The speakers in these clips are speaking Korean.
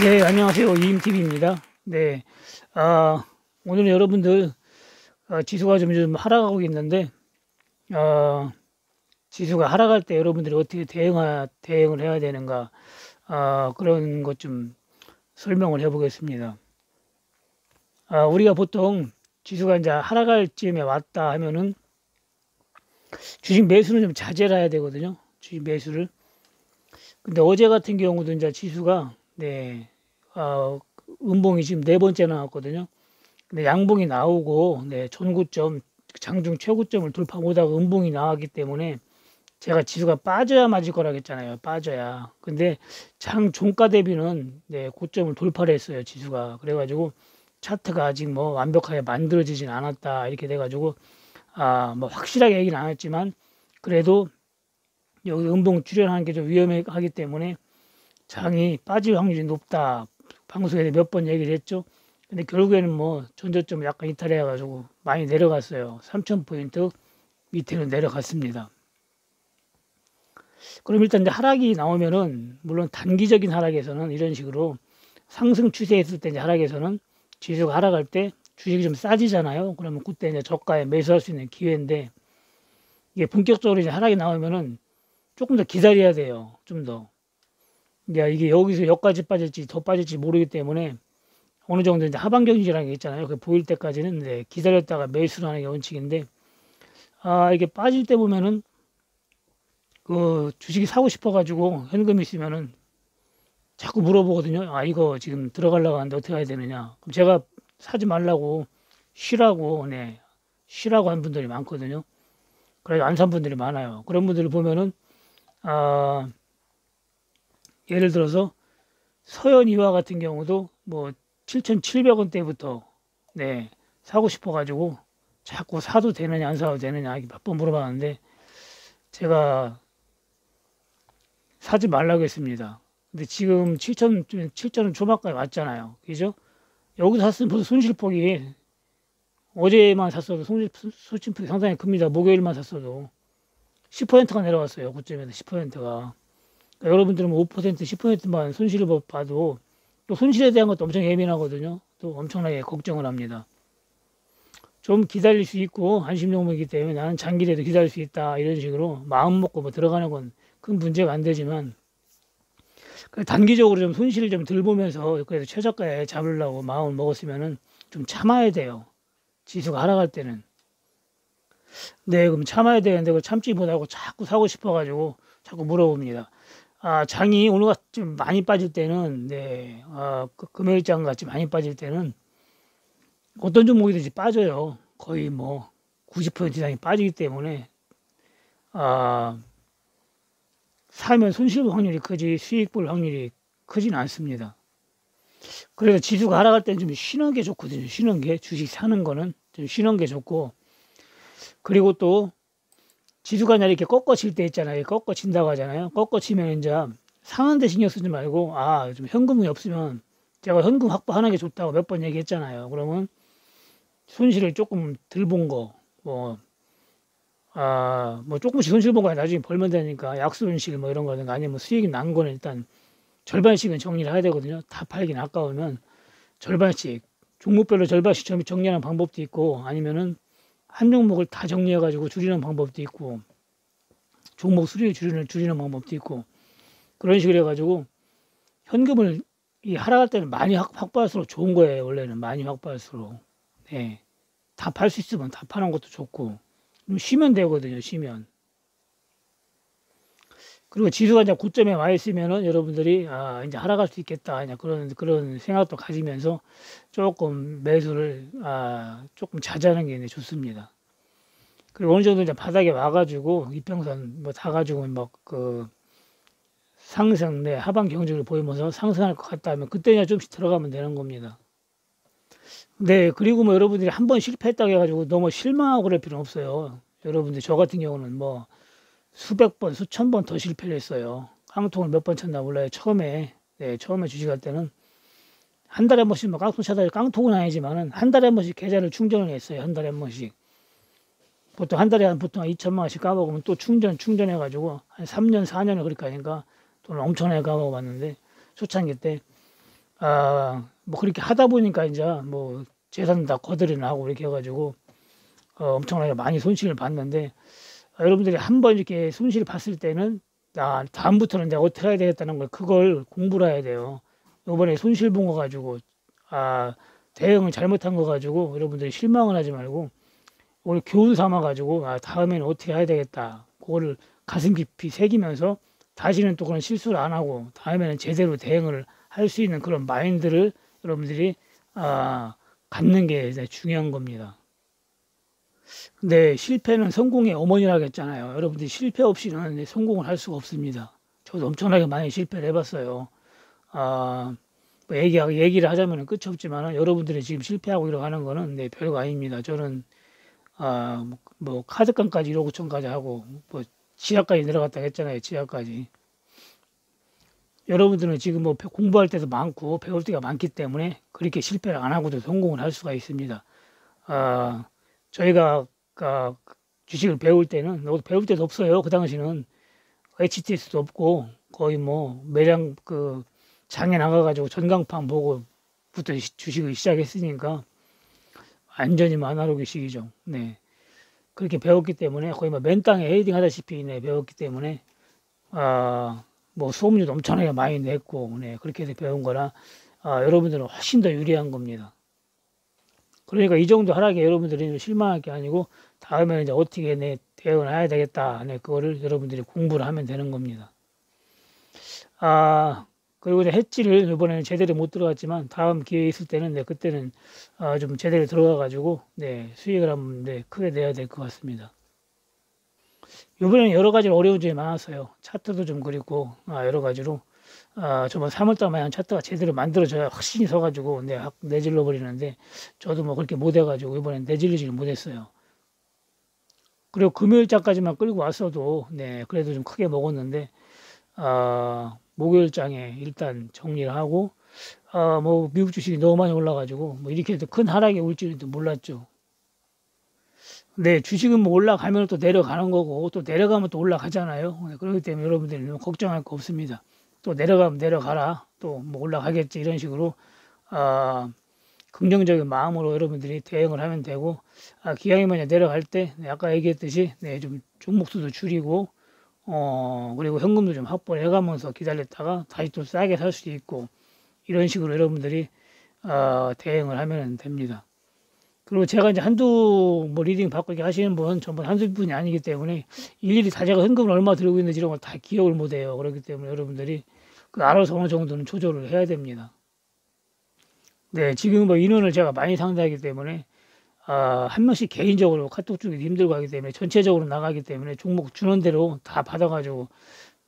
네, 안녕하세요. 이임TV입니다. 네, 아, 오늘 여러분들, 어, 지수가 점점 하락하고 있는데, 어, 지수가 하락할 때 여러분들이 어떻게 대응하, 대응을 해야 되는가, 어, 그런 것 좀 설명을 해보겠습니다. 아, 우리가 보통 지수가 이제 하락할 즈음에 왔다 하면은 주식 매수는 좀 자제를 해야 되거든요. 주식 매수를. 근데 어제 같은 경우도 이제 지수가 네, 어, 음봉이 지금 네 번째 나왔거든요. 근데 양봉이 나오고 네, 전구점 장중 최고점을 돌파 못하고 음봉이 나왔기 때문에 제가 지수가 빠져야 맞을 거라 했잖아요. 빠져야. 근데 장 종가 대비는 네, 고점을 돌파를 했어요. 지수가. 그래가지고 차트가 아직 뭐 완벽하게 만들어지진 않았다. 이렇게 돼가지고 아, 뭐 확실하게 얘기는 안 했지만 그래도 여기 음봉 출현하는 게 좀 위험하기 때문에 장이 빠질 확률이 높다. 방송에 몇 번 얘기를 했죠. 근데 결국에는 뭐 전저점 약간 이탈해 가지고 많이 내려갔어요. 3,000포인트 밑에는 내려갔습니다. 그럼 일단 하락이 나오면은 물론 단기적인 하락에서는 이런 식으로 상승 추세했을 때 이제 하락에서는 지수가 하락할 때 주식이 좀 싸지잖아요. 그러면 그때 이제 저가에 매수할 수 있는 기회인데 이게 본격적으로 이제 하락이 나오면은 조금 더 기다려야 돼요. 좀 더. 야, 이게 여기서 여기까지 빠질지 더 빠질지 모르기 때문에 어느 정도 이제 하반 경직이라는 게 있잖아요. 그 보일 때까지는 네, 기다렸다가 매수를 하는 게 원칙인데 아, 이게 빠질 때 보면은 그 주식이 사고 싶어 가지고 현금이 있으면은 자꾸 물어보거든요. 아, 이거 지금 들어가려고 하는데 어떻게 해야 되느냐. 그럼 제가 사지 말라고 쉬라고 네. 쉬라고 한 분들이 많거든요. 그래서 안 산 분들이 많아요. 그런 분들을 보면은 아 예를 들어서 서현이와 같은 경우도 뭐 7,700원대부터 네 사고 싶어 가지고 자꾸 사도 되느냐 안 사도 되느냐 몇 번 물어봤는데 제가 사지 말라고 했습니다. 근데 지금 7천 7천원 초반까지 왔잖아요. 그죠? 여기서 샀으면 벌써 손실폭이 어제만 샀어도 손실, 손실폭이 상당히 큽니다. 목요일만 샀어도 10%가 내려왔어요. 고점에서 10%가. 그러니까 여러분들은 5%뭐 10%만 손실을 봐도 또 손실에 대한 것도 엄청 예민하거든요. 또 엄청나게 걱정을 합니다. 좀 기다릴 수 있고 한심용이기 때문에 나는 장기라도 기다릴 수 있다 이런 식으로 마음 먹고 뭐 들어가는 건 큰 문제가 안 되지만 단기적으로 좀 손실을 좀 덜 보면서 그래도 최저가에 잡으려고 마음을 먹었으면은 좀 참아야 돼요. 지수가 하락할 때는. 네, 그럼 참아야 되는데 그걸 참지 못하고 자꾸 사고 싶어가지고 자꾸 물어봅니다. 아, 장이 오늘 좀 많이 빠질 때는, 네, 아, 그 금요일장 같이 많이 빠질 때는 어떤 종목이든지 빠져요. 거의 뭐 90% 이상이 빠지기 때문에, 아, 사면 손실 볼 확률이 크지 수익 볼 확률이 크지는 않습니다. 그래서 지수가 하락할 때는 좀 쉬는 게 좋거든요. 쉬는 게 주식 사는 거는 좀 쉬는 게 좋고 그리고 또 지수가 이렇게 꺾어칠 때 있잖아요. 꺾어친다고 하잖아요. 꺾어치면 이제 상한데 신경 쓰지 말고 아좀 현금이 없으면 제가 현금 확보하는 게 좋다고 몇 번 얘기했잖아요. 그러면 손실을 조금 덜 본 거, 뭐, 아, 뭐 조금씩 손실 본 거야 나중에 벌면 되니까 약손실 뭐 이런 거든 아니면 수익이 난 거는 일단 절반씩은 정리를 해야 되거든요. 다 팔긴 아까우면 절반씩 종목별로 절반씩 정리하는 방법도 있고 아니면은 한 종목을 다 정리해가지고 줄이는 방법도 있고 종목 수리를 줄이는 줄이는 방법도 있고 그런 식으로 해가지고 현금을 이 하락할 때는 많이 확보할수록 좋은 거예요. 원래는 많이 확보할수록 네. 다 팔 수 있으면 다 파는 것도 좋고 쉬면 되거든요. 쉬면 그리고 지수가 이제 고점에 와 있으면은 여러분들이 아 이제 하락할 수 있겠다 그냥 그런 그런 생각도 가지면서 조금 매수를 아 조금 자제하는 게 좋습니다. 그리고 어느 정도 이제 바닥에 와가지고 이평선 뭐 다 가지고 막 그 상승 네 하반 경직을 보이면서 상승할 것 같다 하면 그때 그냥 좀씩 들어가면 되는 겁니다. 네 그리고 뭐 여러분들이 한 번 실패했다고 해가지고 너무 실망하고 그럴 필요는 없어요. 여러분들 저 같은 경우는 뭐 수백 번, 수천 번 더 실패를 했어요. 깡통을 몇 번 쳤나 몰라요. 처음에, 네, 처음에 주식할 때는 한 달에 한 번씩 뭐 깡통 쳐다 깡통은 아니지만은 한 달에 한 번씩 계좌를 충전을 했어요. 한 달에 한 번씩. 보통 한 달에 한 보통 한 2천만 원씩 까먹으면 또 충전, 충전해가지고 한 3년, 4년을 그렇게 하니까 돈을 엄청나게 까먹어 봤는데 초창기 때 아, 뭐 그렇게 하다 보니까 이제 뭐 재산 다 거들이 나고 이렇게 해가지고 어, 엄청나게 많이 손실을 봤는데 아, 여러분들이 한 번 이렇게 손실을 봤을 때는 아, 다음부터는 내가 어떻게 해야 되겠다는 걸 그걸 공부를 해야 돼요. 이번에 손실 본 거 가지고 아 대응을 잘못한 거 가지고 여러분들이 실망을 하지 말고 오늘 교훈 삼아 가지고 아 다음에는 어떻게 해야 되겠다. 그거를 가슴 깊이 새기면서 다시는 또 그런 실수를 안 하고 다음에는 제대로 대응을 할 수 있는 그런 마인드를 여러분들이 아 갖는 게 중요한 겁니다. 근데 실패는 성공의 어머니라고 했잖아요. 여러분들이 실패 없이는 성공을 할 수가 없습니다. 저도 엄청나게 많이 실패를 해봤어요. 아, 뭐 얘기, 얘기를 하자면 끝이 없지만 여러분들이 지금 실패하고 이러가는 거는 네, 별거 아닙니다. 저는 아, 뭐, 뭐 카드깡까지 1억 5천까지 하고 뭐 지하까지 내려갔다 했잖아요. 지하까지. 여러분들은 지금 뭐 공부할 때도 많고 배울 때가 많기 때문에 그렇게 실패를 안 하고도 성공을 할 수가 있습니다. 아, 저희가 아, 주식을 배울 때는 배울 때도 없어요. 그 당시는 HTS도 없고 거의 뭐 매장 그 장에 나가가지고 전광판 보고부터 주식을 시작했으니까 완전히 아나로그식이죠. 네. 그렇게 배웠기 때문에 거의 뭐 맨 땅에 헤딩 하다시피 네, 배웠기 때문에 아, 뭐 수업료도 엄청나게 많이 냈고 네, 그렇게 해서 배운 거라 아, 여러분들은 훨씬 더 유리한 겁니다. 그러니까 이 정도 하락에 여러분들이 실망할 게 아니고 다음에는 이제 어떻게 내 대응을 해야 되겠다. 네, 그거를 여러분들이 공부를 하면 되는 겁니다. 아, 그리고 이제 해지를 이번에는 제대로 못 들어갔지만 다음 기회 있을 때는 네, 그때는 아, 좀 제대로 들어가 가지고 네, 수익을 한번 네, 크게 내야 될 것 같습니다. 이번에는 여러 가지 어려운 점이 많았어요. 차트도 좀 그리고 아, 여러 가지로 아, 저번 3월달 마냥 차트가 제대로 만들어져야 확신이 서가지고 네, 내질러 버리는데 저도 뭐 그렇게 못해가지고 이번엔 내질리지를 못했어요. 그리고 금요일자까지만 끌고 왔어도 네 그래도 좀 크게 먹었는데 아, 목요일장에 일단 정리를 하고 아, 뭐 미국 주식이 너무 많이 올라가지고 뭐 이렇게 해도 큰 하락이 올지는 몰랐죠. 네, 주식은 뭐 올라가면 또 내려가는 거고 또 내려가면 또 올라가잖아요. 네, 그렇기 때문에 여러분들이 걱정할 거 없습니다. 또 내려가면 내려가라. 또 뭐 올라가겠지 이런 식으로 아, 긍정적인 마음으로 여러분들이 대응을 하면 되고 아, 기왕이 만약 내려갈 때 네, 아까 얘기했듯이 네, 좀 종목수도 줄이고 어, 그리고 현금도 좀 확보를 해가면서 기다렸다가 다시 또 싸게 살 수 있고, 이런 식으로 여러분들이, 어, 대응을 하면 됩니다. 그리고 제가 이제 한두 뭐 leading 받고 계시는 분 전부 한두 분이 아니기 때문에 일일이 다 제가 현금을 얼마 들고 있는지 이런 걸 다 기억을 못 해요. 그렇기 때문에 여러분들이 그 알아서 어느 정도는 조절을 해야 됩니다. 네, 지금 뭐 인원을 제가 많이 상대하기 때문에 어, 한 명씩 개인적으로 카톡 주기 힘들고 하기 때문에 전체적으로 나가기 때문에 종목 주는 대로 다 받아가지고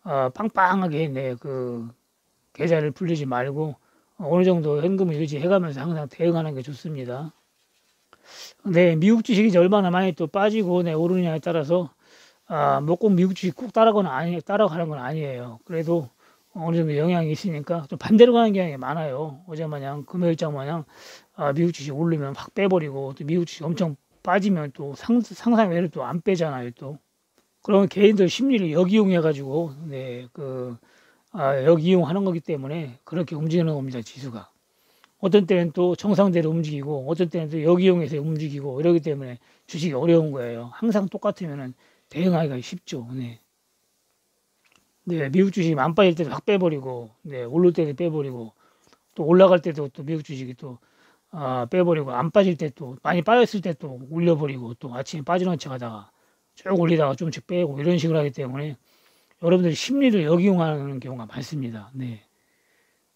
어, 빵빵하게 네, 그 계좌를 불리지 말고 어느 정도 현금을 유지해가면서 항상 대응하는 게 좋습니다. 네, 미국 주식이 얼마나 많이 또 빠지고 네, 오르느냐에 따라서 아, 뭐꼭 미국 주식 꼭 따라가는 아니 따라가는 건 아니에요. 그래도 어느 정도 영향이 있으니까 좀 반대로 가는 경향이 많아요. 어제 마냥 금요일장 마냥 아, 미국 주식 오르면 확 빼버리고 또 미국 주식 엄청 빠지면 또 상, 상상 외로 또 안 빼잖아요 또 그러면 개인들 심리를 역이용해 가지고 네그 아, 역이용하는 거기 때문에 그렇게 움직이는 겁니다 지수가 어떤 때는 또 정상대로 움직이고 어떤 때는 또 역이용해서 움직이고 이러기 때문에 주식이 어려운 거예요 항상 똑같으면은 대응하기가 쉽죠 네. 네, 미국 주식이 안 빠질 때도 확 빼버리고, 네, 오를 때도 빼버리고, 또 올라갈 때도 또 미국 주식이 또 아, 빼버리고 안 빠질 때 또 많이 빠졌을 때 또 올려버리고 또 아침에 빠지는 척 하다가 쭉 올리다가 좀씩 빼고 이런 식으로 하기 때문에 여러분들이 심리를 역이용하는 경우가 많습니다. 네.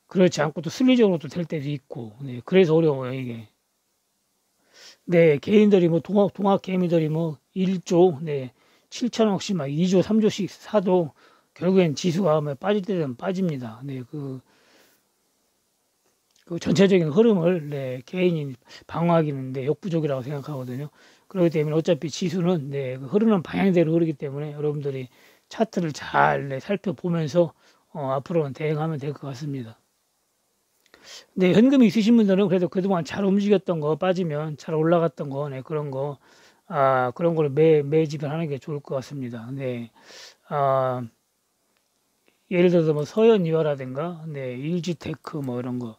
그렇지 않고 또 순리적으로 또 될 때도 있고, 네. 그래서 어려워요, 이게. 네, 개인들이 뭐 동학, 동학 개미들이 뭐 1조, 네, 7천억씩 막 2조, 3조씩 사도 결국엔 지수가 뭐 빠질 때는 빠집니다. 네, 그, 그 전체적인 흐름을 네, 개인이 방어하기는 네, 역부족이라고 생각하거든요. 그렇기 때문에 어차피 지수는 네, 그 흐르는 방향대로 흐르기 때문에 여러분들이 차트를 잘 네, 살펴보면서 어, 앞으로는 대응하면 될 것 같습니다. 네, 현금이 있으신 분들은 그래도 그동안 잘 움직였던 거 빠지면 잘 올라갔던 거, 네, 그런 거, 아, 그런 걸 매, 매집을 하는 게 좋을 것 같습니다. 네, 아, 예를 들어서 뭐 서현이화라든가, 네, 일지테크 뭐 이런 거,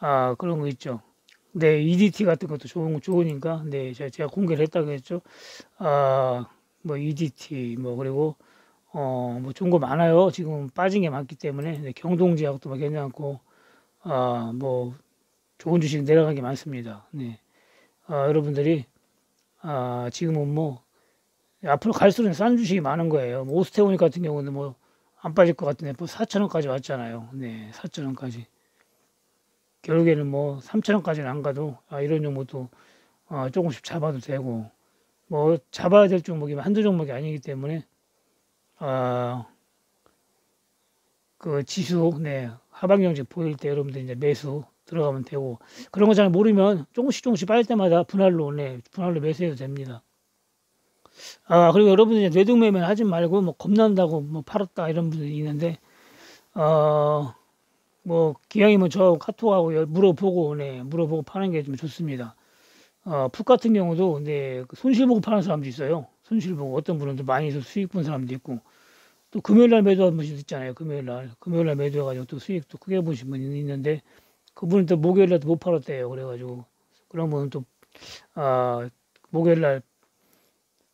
아, 그런 거 있죠. 네, EDT 같은 것도 좋은, 좋으니까, 네, 제가, 제가 공개를 했다고 했죠. 아, 뭐, EDT, 뭐, 그리고, 어, 뭐, 좋은 거 많아요. 지금 빠진 게 많기 때문에, 네, 경동제약도 뭐 괜찮고, 아, 뭐, 좋은 주식 내려간 게 많습니다. 네. 아, 여러분들이, 아, 지금은 뭐, 앞으로 갈수록 싼 주식이 많은 거예요. 뭐 오스테오닉 같은 경우는 뭐, 안 빠질 것 같은데, 뭐 4천원까지 왔잖아요. 네, 4천원까지. 결국에는 뭐 3천원까지는 안 가도 아, 이런 종목도 어, 조금씩 잡아도 되고 뭐 잡아야 될 종목이 한두 종목이 아니기 때문에 어, 그 지수 네 하방경직 보일 때 여러분들 이제 매수 들어가면 되고 그런 거 잘 모르면 조금씩 조금씩 빠질 때마다 분할로 네 분할로 매수해도 됩니다. 아 그리고 여러분들 이제 뇌동매매 하지 말고 뭐 겁난다고 뭐 팔았다 이런 분들이 있는데 어 뭐 기왕이면 저 카톡하고 물어보고 네 물어보고 파는 게 좀 좋습니다. 어, 풋 같은 경우도 네그 손실 보고 파는 사람도 있어요. 손실 보고 어떤 또 많이 수익 본 사람도 있고 또 금요일 날 매도한 분도 있잖아요. 금요일 날 금요일 날 매도해가지고 또 수익도 크게 보신 분이 있는데 그분은 또 목요일 날도 못 팔았대요. 그래가지고 그런 분은 또 아, 목요일 날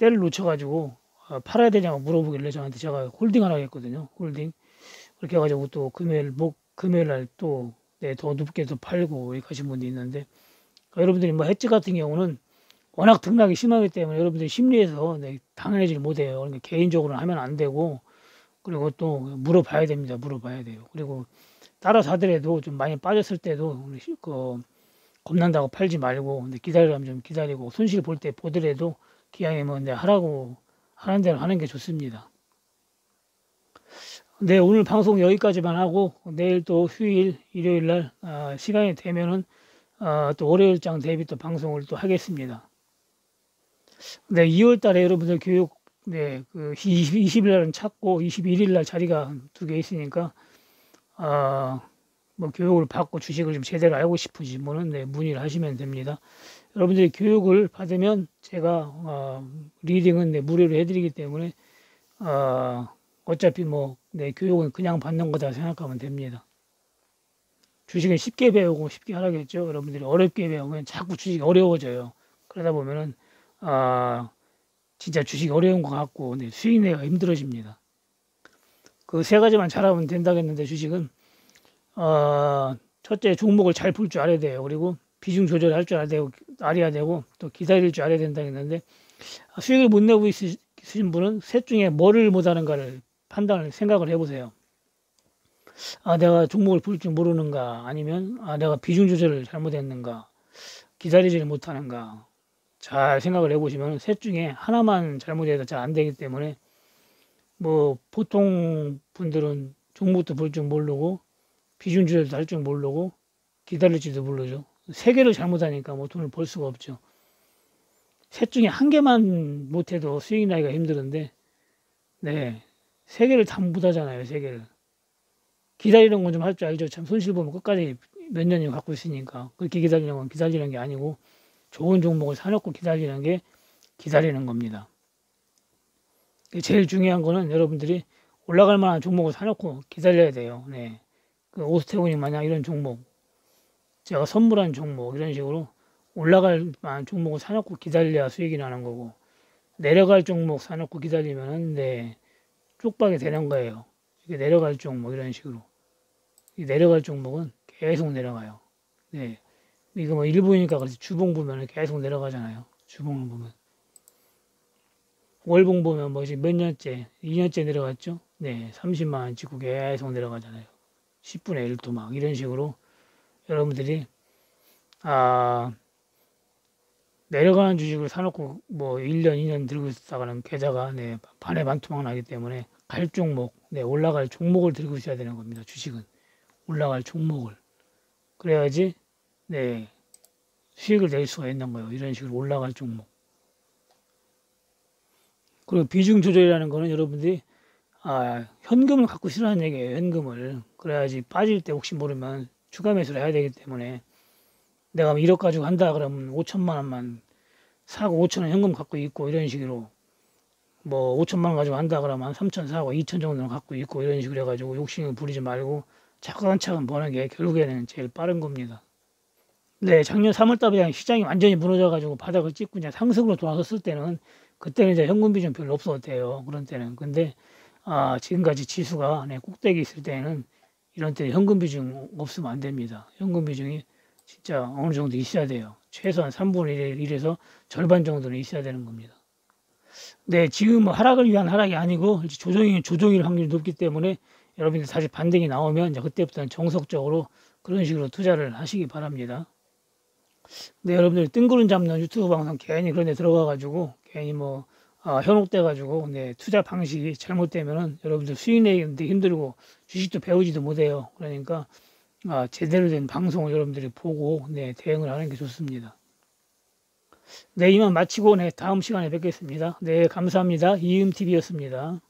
때를 놓쳐가지고 아, 팔아야 되냐고 물어보길래 저한테 제가 holding 하라고 했거든요. holding 그렇게 해가지고 또 금요일 목 금요일 날또 네, 더 높게 더 팔고 가신 분도 있는데 여러분들이 뭐 해지 같은 경우는 워낙 등락이 심하기 때문에 여러분들이 심리에서 네, 당해내질 못해요. 그러니까 개인적으로 하면 안 되고 그리고 또 물어봐야 됩니다. 물어봐야 돼요. 그리고 따라서 하더라도 좀 많이 빠졌을 때도 그 겁난다고 팔지 말고 기다리라면 좀 기다리고 손실 볼 때 보더라도 기왕이면 뭐 하라고 하는 대로 하는 게 좋습니다. 네, 오늘 방송 여기까지만 하고 내일 또 휴일, 일요일 날 어, 시간이 되면은 어, 또 월요일장 대비 또 방송을 또 하겠습니다. 네, 2월 달에 여러분들 교육 네, 그 20, 일 날은 찾고 21일 날 자리가 두 개 있으니까 어, 뭐 교육을 받고 주식을 좀 제대로 알고 싶으신 분은 네, 문의를 하시면 됩니다. 여러분들이 교육을 받으면 제가 어, leading은 네, 무료로 해드리기 때문에 어, 어차피 뭐, 내 교육은 그냥 받는 거다 생각하면 됩니다. 주식은 쉽게 배우고 쉽게 하라 했죠. 여러분들이 어렵게 배우면 자꾸 주식이 어려워져요. 그러다 보면은, 아, 진짜 주식이 어려운 것 같고, 네, 수익 내기가 힘들어집니다. 그 세 가지만 잘하면 된다겠는데, 주식은, 어, 첫째, 종목을 잘볼줄 알아야 돼요. 그리고 비중 조절할 줄 알아야 되고, 알아야 되고, 또 기다릴 줄 알아야 된다겠는데, 수익을 못 내고 있으신 분은 셋 중에 뭐를 못하는가를 판단을 생각을 해보세요. 아 내가 종목을 볼 줄 모르는가 아니면 아 내가 비중 조절을 잘못했는가 기다리지를 못하는가 잘 생각을 해보시면 셋 중에 하나만 잘못해도 잘안 되기 때문에 뭐 보통 분들은 종목도 볼 줄 모르고 비중 조절도 할 줄 모르고 기다릴지도 모르죠. 세 개를 잘못하니까 뭐 돈을 벌 수가 없죠. 셋 중에 한 개만 못해도 수익 나기가 힘들은데 네 세 개를 다 못하잖아요. 세 개를. 기다리는 건 좀 할 줄 알죠. 참 손실 보면 끝까지 몇 년이 갖고 있으니까 그렇게 기다리는 건 기다리는 게 아니고 좋은 종목을 사놓고 기다리는 게 기다리는 겁니다. 제일 중요한 거는 여러분들이 올라갈 만한 종목을 사놓고 기다려야 돼요. 네. 그 오스테오니 마냥 이런 종목, 제가 선물한 종목 이런 식으로 올라갈 종목을 사놓고 기다려야 수익이 나는 거고 내려갈 종목 사놓고 기다리면은 네 쪽박이 되는 거예요. 이게 내려갈 종목 이런 식으로. 이 내려갈 종목은 계속 내려가요. 네. 이거 뭐 일부니까 그렇지 주봉 보면 계속 내려가잖아요. 주봉을 보면. 월봉 보면 뭐몇 년째, 2년째 내려갔죠? 네. 30만 원 찍고 계속 내려가잖아요. 10분의 1도 막 이런 식으로 여러분들이 아 내려가는 주식을 사놓고 뭐 1년, 2년 들고 있다가는 계좌가 네, 반에 반토막 나기 때문에 갈 종목, 네, 올라갈 종목을 들고 있어야 되는 겁니다. 주식은. 올라갈 종목을. 그래야지, 네, 수익을 낼 수가 있는 거예요. 이런 식으로 올라갈 종목. 그리고 비중 조절이라는 거는 여러분들이 아, 현금을 갖고 싫어하는 얘기예요. 현금을. 그래야지 빠질 때 혹시 모르면 추가 매수를 해야 되기 때문에 내가 1억 뭐 가지고 한다 그러면 5천만 원만 사고 5천 원 현금 갖고 있고 이런 식으로 뭐 5천만 원 가지고 한다 그러면 3천 사고 2천 정도는 갖고 있고 이런 식으로 해가지고 욕심을 부리지 말고 차근차근 버는 게 결국에는 제일 빠른 겁니다. 네, 작년 3월달에 그냥 시장이 완전히 무너져가지고 바닥을 찍고 이제 상승으로 돌아섰을 때는 그때는 이제 현금 비중 별로 없었대요. 그런 때는. 근데 아, 지금까지 지수가 네, 꼭대기 있을 때는 이런 때 현금 비중 없으면 안 됩니다. 현금 비중이 진짜 어느 정도 있어야 돼요. 최소한 3분의 1, 1에서 절반 정도는 있어야 되는 겁니다. 네, 지금 뭐 하락을 위한 하락이 아니고 조정이 조정일 확률이 높기 때문에 여러분들 다시 반등이 나오면 이제 그때부터는 정석적으로 그런 식으로 투자를 하시기 바랍니다. 네, 여러분들 뜬구름 잡는 유튜브 방송 괜히 그런 데 들어가 가지고 괜히 뭐 아, 현혹돼가지고 네, 투자 방식이 잘못되면은 여러분들 수익 내기도 힘들고 주식도 배우지도 못해요. 그러니까 아, 제대로 된 방송을 여러분들이 보고 네, 대응을 하는 게 좋습니다. 네, 이만 마치고 네, 다음 시간에 뵙겠습니다. 네, 감사합니다. 이음TV였습니다.